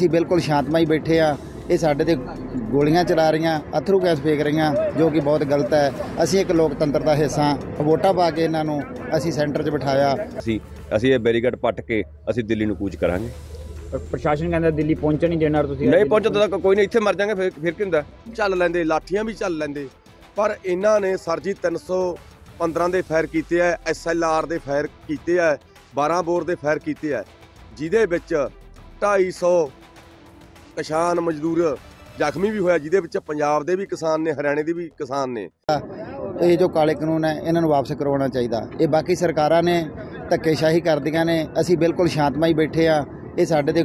ਅਸੀਂ ਬਿਲਕੁਲ ਸ਼ਾਂਤਮਈ ਬੈਠੇ ਆ। ਇਹ ਸਾਡੇ ਤੇ ਗੋਲੀਆਂ ਚਲਾ ਰਹੀਆਂ ਅਥਰੂ ਗੈਸ ਫੇਕ ਰਹੀਆਂ ਜੋ ਕਿ ਬਹੁਤ ਗਲਤ ਹੈ। ਅਸੀਂ ਇੱਕ ਲੋਕਤੰਤਰ ਦਾ ਹਿੱਸਾ। ਵੋਟਾਂ ਪਾ ਕੇ ਇਹਨਾਂ ਨੂੰ ਅਸੀਂ ਸੈਂਟਰ 'ਚ ਬਿਠਾਇਆ। ਅਸੀਂ ਅਸੀਂ ਇਹ ਬੈਰੀਕੇਡ ਪੱਟ ਕੇ ਅਸੀਂ ਦਿੱਲੀ ਨੂੰ ਕੂਚ ਕਰਾਂਗੇ। ਪਰ ਪ੍ਰਸ਼ਾਸਨ ਕਹਿੰਦਾ ਦਿੱਲੀ ਪਹੁੰਚਣ ਨਹੀਂ ਦੇਣਾ ਤੁਸੀਂ ਨਹੀਂ ਪਹੁੰਚਦਾ ਤਾਂ ਕੋਈ ਨਹੀਂ ਇੱਥੇ ਮਰ ਜਾਾਂਗੇ ਫਿਰ ਫਿਰ ਕੀ ਹੁੰਦਾ? ਚੱਲ ਲੈਂਦੇ ਲਾਠੀਆਂ ਵੀ ਚੱਲ ਲੈਂਦੇ। ਪਰ ਇਹਨਾਂ ਨੇ ਸਰ ਜੀ 315 ਦੇ ਫਾਇਰ ਕੀਤੇ ਆ ਐਸਐਲਆਰ ਦੇ ਫਾਇਰ ਕੀਤੇ ਆ 12 ਬੋਰ ਦੇ ਫਾਇਰ ਕੀਤੇ ਆ ਜਿਹਦੇ ਵਿੱਚ 250 ਕਿਸਾਨ ਮਜ਼ਦੂਰ ਜ਼ਖਮੀ ਵੀ ਹੋਇਆ, ਜਿਹਦੇ ਵਿੱਚ ਪੰਜਾਬ ਦੇ ਵੀ ਕਿਸਾਨ ਨੇ, ਹਰਿਆਣੇ ਦੇ ਵੀ ਕਿਸਾਨ ਨੇ। ਇਹ ਜੋ ਕਾਲੇ ਕਾਨੂੰਨ ਹੈ, ਇਹਨਾਂ ਨੂੰ ਵਾਪਸ ਕਰਵਾਉਣਾ ਚਾਹੀਦਾ। ਇਹ ਬਾਕੀ ਸਰਕਾਰਾਂ ਨੇ ਧੱਕੇਸ਼ਾਹੀ ਕਰਦੀਆਂ ਨੇ। ਅਸੀਂ ਬਿਲਕੁਲ ਸ਼ਾਂਤਮਈ ਬੈਠੇ ਆ। ਇਹ ਸਾਡੇ ਤੇ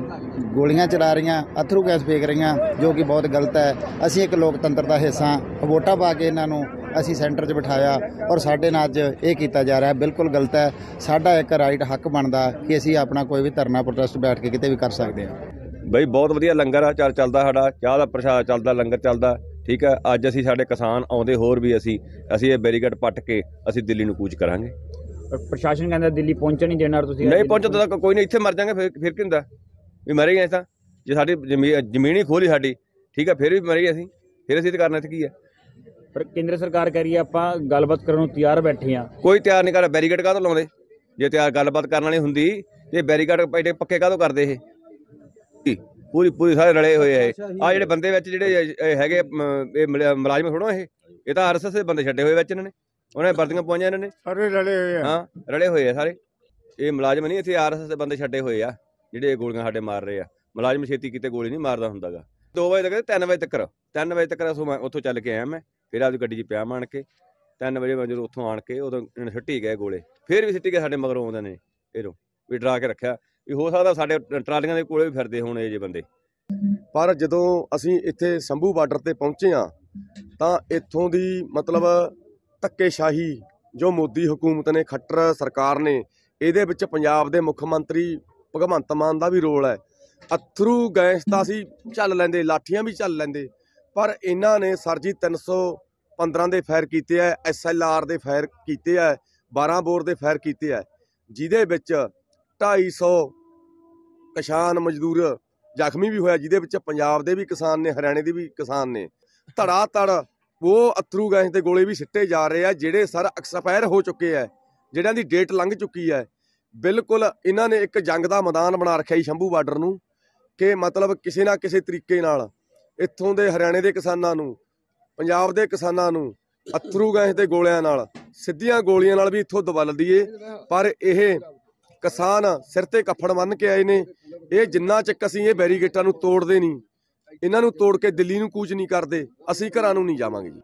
ਗੋਲੀਆਂ ਚਲਾ ਰਹੀਆਂ, ਅਥਰੂ ਗੈਸ ਫੇਕ ਰਹੀਆਂ, ਜੋ ਕਿ ਬਹੁਤ ਗਲਤ ਹੈ। ਅਸੀਂ ਇੱਕ ਲੋਕਤੰਤਰ ਦਾ ਹਿੱਸਾ ਵੋਟਾਂ ਪਾ ਕੇ ਇਹਨਾਂ ਨੂੰ ਅਸੀਂ ਸੈਂਟਰ 'ਚ ਬਿਠਾਇਆ ਔਰ ਸਾਡੇ ਨਾਲ ਅੱਜ ਇਹ ਕੀਤਾ ਜਾ ਰਿਹਾ ਬਿਲਕੁਲ ਗਲਤ ਹੈ। ਸਾਡਾ ਇੱਕ ਰਾਈਟ ਹੱਕ ਬਣਦਾ ਕਿ ਅਸੀਂ ਆਪਣਾ ਕੋਈ ਵੀ ਧਰਨਾ, ਪ੍ਰੋਟੈਸਟ ਬੈਠ ਕੇ ਕਿਤੇ ਵੀ ਕਰ ਸਕਦੇ ਹਾਂ। ਬਈ ਬਹੁਤ ਵਧੀਆ ਲੰਗਰ ਆ ਚੱਲ ਚੱਲਦਾ ਸਾਡਾ ਚਾਹ ਦਾ ਪ੍ਰਸ਼ਾਦ ਚੱਲਦਾ ਲੰਗਰ ਚੱਲਦਾ ਠੀਕ ਹੈ ਅੱਜ ਅਸੀਂ ਸਾਡੇ ਕਿਸਾਨ ਆਉਂਦੇ ਹੋਰ ਵੀ ਅਸੀਂ ਅਸੀਂ ਇਹ ਬੈਰੀਕੇਡ ਪੱਟ ਕੇ ਅਸੀਂ ਦਿੱਲੀ ਨੂੰ ਕੂਚ ਕਰਾਂਗੇ। ਪਰ ਪ੍ਰਸ਼ਾਸਨ ਕਹਿੰਦਾ ਦਿੱਲੀ ਪਹੁੰਚਣ ਨਹੀਂ ਦੇਣਾ ਤੁਸੀਂ ਨਹੀਂ ਪਹੁੰਚਦਾ ਤਾਂ ਕੋਈ ਨਹੀਂ ਇੱਥੇ ਮਰ ਜਾਾਂਗੇ ਫਿਰ ਫਿਰ ਕੀ ਹੁੰਦਾ? ਵੀ ਮਰੇ ਐ ਤਾਂ। ਜੇ ਸਾਡੀ ਜ਼ਮੀ- ਜ਼ਮੀਨ ਹੀ ਖੋਲੀ ਸਾਡੀ ਠੀਕ ਹੈ ਫਿਰ ਵੀ ਮਰੇ ਅਸੀਂ ਫਿਰ ਅਸੀਂ ਤੇ ਕਰਨਾ ਤੇ ਕੀ ਹੈ ਪਰ ਕੇਂਦਰ ਸਰਕਾਰ ਕਹਿ ਰਹੀ ਹੈ ਆਪਾਂ ਗੱਲਬਾਤ ਕਰਨ ਨੂੰ ਤਿਆਰ ਬੈਠੇ ਆ। ਕੋਈ ਤਿਆਰ ਨਹੀਂ ਕਰ ਬੈਰੀਕੇਡ ਕਾਹਤੋਂ ਲਾਉਂਦੇ? ਜੇ ਤਿਆਰ ਗੱਲਬਾਤ ਕਰਨ ਵਾਲੀ ਹੁੰਦੀ ਤੇ ਬੈਰੀਕੇਡ ਪੱਕੇ ਕਾਹਤੋਂ ਕਰਦੇ ਇਹ? ਪੂਰੀ ਪੂਰੀ ਸਾਰੇ ਰਲੇ ਹੋਏ ਆ ਆ ਜਿਹੜੇ ਬੰਦੇ ਵਿੱਚ ਜਿਹੜੇ ਇਹ- ਹੈਗੇ ਇਹ ਮੁਲਾ- ਮੁਲਾਜ਼ਮ ਥੋੜੋ ਇਹ। ਇਹ ਤਾਂ ਆਰਐਸਐਸ ਦੇ ਬੰਦੇ ਛੱਡੇ ਹੋਏ ਵਿੱਚ ਇਹਨਾਂ ਨੇ। ਉਹਨਾਂ ਨੇ ਵਰਦੀਆਂ ਪਵਾਈਆਂ ਇਹਨਾਂ ਨੇ। ਸਾਰੇ ਰਲੇ ਹੋਏ ਹਾਂ ਰਲੇ ਹੋਏ ਆ ਸਾਰੇ। ਇਹ ਮੁਲਾਜ਼ਮ ਨਹੀਂ ਇੱਥੇ ਆਰਐਸਐਸ ਦੇ ਬੰਦੇ ਛੱਡੇ ਹੋਏ ਆ ਜਿਹੜੇ ਇਹ ਗੋਲੀਆਂ ਸਾਡੇ ਮਾਰ ਰਹੇ ਆ। ਮੁਲਾਜ਼ਮ ਛੇਤੀ ਕਿਤੇ ਗੋਲੀ ਨਹੀਂ ਮਾਰਦਾ ਹੁੰਦਾਗਾ। 2 ਵਜੇ ਤੱਕ 3 ਵਜੇ ਤੱਕ 3 ਵਜੇ ਤੱਕ ਅਸੀਂ ਮੈਂ ਉੱਥੋਂ ਚੱਲ ਕੇ ਆਇਆ ਮੈਂ। ਫਿਰ ਆਪਦੀ ਗੱਡੀ 'ਚ ਪਿਆ ਮਾਣ ਕੇ। 3 ਵਜੇ ਮੈਂ ਜਦੋਂ ਉੱਥੋਂ ਆਣ ਕੇ ਉਦੋਂ ਇਹਨਾਂ ਨੇ ਸਿੱਟੀ ਗਏ ਗੋਲੇ। ਫਿਰ ਵੀ ਸਿੱਟੀ ਗਏ ਸਾਡੇ ਮਗਰੋਂ ਆਉਂਦੇ ਨੇ। ਇਹਨੂੰ ਵੀ ਡਰਾ ਕੇ ਰੱਖਿਆ। ਵੀ ਹੋ ਸਕਦਾ ਸਾਡੇ ਟਰਾਲੀਆਂ ਦੇ ਕੋਲੇ ਵੀ ਫਿਰਦੇ ਹੋਣ ਇਹ ਜੇ ਬੰਦੇ। ਪਰ ਜਦੋਂ ਅਸੀਂ ਇੱਥੇ ਸੰਭੂ ਬਾਰਡਰ ਤੇ ਪਹੁੰਚੇ ਆ ਤਾਂ ਇੱਥੋਂ ਦੀ ਮਤਲਬ ਧੱਕੇਸ਼ਾਹੀ ਜੋ ਮੋਦੀ ਹਕੂਮਤ ਨੇ, ਖੱਟਰ ਸਰਕਾਰ ਨੇ, ਇਹਦੇ ਵਿੱਚ ਪੰਜਾਬ ਦੇ ਮੁੱਖ ਮੰਤਰੀ ਭਗਵੰਤ ਮਾਨ ਦਾ ਵੀ ਰੋਲ ਹੈ। ਅਥਰੂ ਗੈਸ ਤਾਂ ਅਸੀਂ ਚੱਲ ਲੈਂਦੇ, ਲਾਠੀਆਂ ਵੀ ਚੱਲ ਲੈਂਦੇ, ਪਰ ਇਹਨਾਂ ਨੇ ਸਰ ਜੀ 315 ਦੇ ਫਾਇਰ ਕੀਤੇ ਆ ਐਸਐਲਆਰ ਦੇ ਫਾਇਰ ਕੀਤੇ ਆ 12 ਬੋਰ ਦੇ ਫਾਇਰ ਕੀਤੇ ਆ, ਜਿਹਦੇ ਵਿੱਚ 250 ਕਿਸਾਨ ਮਜ਼ਦੂਰ, ਜ਼ਖਮੀ ਵੀ ਹੋਇਆ, ਜਿਹਦੇ ਵਿੱਚ ਪੰਜਾਬ ਦੇ ਵੀ ਕਿਸਾਨ ਨੇ, ਹਰਿਆਣੇ ਦੇ ਵੀ ਕਿਸਾਨ ਨੇ। ਧੜਾ ਧੜ ਉਹ ਅਥਰੂ ਗੈਸ ਦੇ ਗੋਲੇ ਵੀ ਸਿੱਟੇ ਜਾ ਰਹੇ ਆ, ਜਿਹੜੇ ਸਰ ਐਕਸਪਾਇਰ ਹੋ ਚੁੱਕੇ ਆ ਜਿਹੜਿਆਂ ਦੀ ਡੇਟ ਲੰਘ ਚੁੱਕੀ ਹੈ ਬਿਲਕੁਲ ਇਹਨਾਂ ਨੇ ਇੱਕ ਜੰਗ ਦਾ ਮੈਦਾਨ ਬਣਾ ਰੱਖਿਆ ਜੀ ਸ਼ੰਭੂ ਬਾਰਡਰ ਨੂੰ, ਕਿ ਮਤਲਬ ਕਿਸੇ ਨਾ ਕਿਸੇ ਤਰੀਕੇ ਨਾਲ ਇੱਥੋਂ ਦੇ ਹਰਿਆਣੇ ਦੇ ਕਿਸਾਨਾਂ ਨੂੰ, ਪੰਜਾਬ ਦੇ ਕਿਸਾਨਾਂ ਨੂੰ, ਅਥਰੂ ਗੈਸ ਦੇ ਗੋਲਿਆਂ ਨਾਲ, ਸਿੱਧੀਆਂ ਗੋਲੀਆਂ ਨਾਲ ਵੀ ਇੱਥੋਂ ਦਬਲ ਦਈਏ ਪਰ ਇਹ ਕਿਸਾਨ ਸਿਰ ਤੇ ਕੱਫੜ ਬੰਨ ਕੇ ਆਏ ਨੇ। ਇਹ ਜਿੰਨਾ ਚੱਕ ਅਸੀਂ ਇਹ ਬੈਰੀਗੇਟਾਂ ਨੂੰ ਤੋੜਦੇ ਨਹੀਂ। ਇਹਨਾਂ ਨੂੰ ਤੋੜ ਕੇ ਦਿੱਲੀ ਨੂੰ ਕੂਚ ਨਹੀਂ ਕਰਦੇ। ਅਸੀਂ ਘਰਾਂ ਨੂੰ ਨਹੀਂ ਜਾਵਾਂਗੇ ਜੀ।